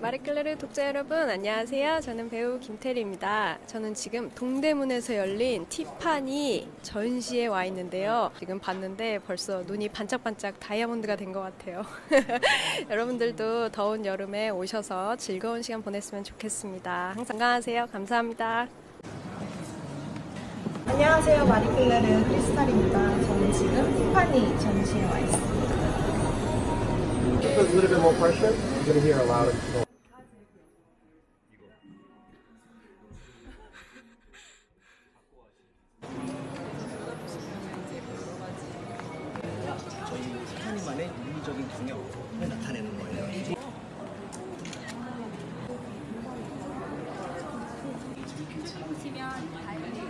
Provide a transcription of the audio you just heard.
마리클레르 독자 여러분 안녕하세요. 저는 배우 김태리입니다. 저는 지금 동대문에서 열린 티파니 전시에 와 있는데요. 지금 봤는데 벌써 눈이 반짝반짝 다이아몬드가 된 것 같아요. 여러분들도 더운 여름에 오셔서 즐거운 시간 보냈으면 좋겠습니다. 항상 건강하세요. 감사합니다. 안녕하세요. 마리클레르 크리스탈입니다. 저는 지금 티파니 전시에 와 있습니다. 저희 티파니만의 윤리적인 경영을 나타내는 거예요. 보시면 다이어리가 켜져 있는 캔버라이트라고